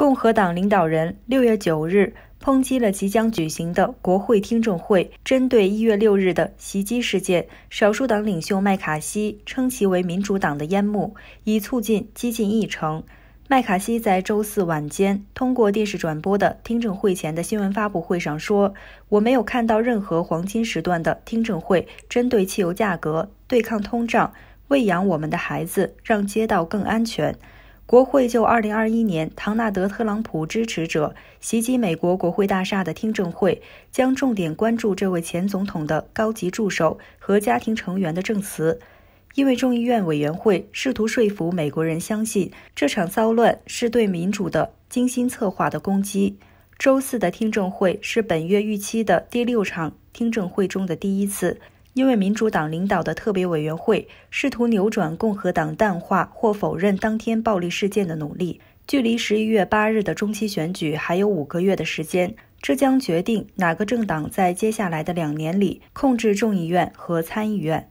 共和党领导人六月九日抨击了即将举行的国会听证会针对一月六日的袭击事件。少数党领袖麦卡锡称其为民主党的烟幕，以促进激进议程。麦卡锡在周四晚间通过电视转播的听证会前的新闻发布会上说：“我没有看到任何黄金时段的听证会针对汽油价格、对抗通胀、喂养我们的孩子、让街道更安全。”国会就2021年唐纳德·特朗普支持者袭击美国国会大厦的听证会，将重点关注这位前总统的高级助手和家庭成员的证词，因为众议院委员会试图说服美国人相信这场骚乱是对民主的精心策划的攻击。周四的听证会是本月预期的第六场听证会中的第一次。因为民主党领导的特别委员会试图扭转共和党淡化或否认当天暴力事件的努力，距离十一月八日的中期选举还有五个月的时间，这将决定哪个政党在接下来的两年里控制众议院和参议院。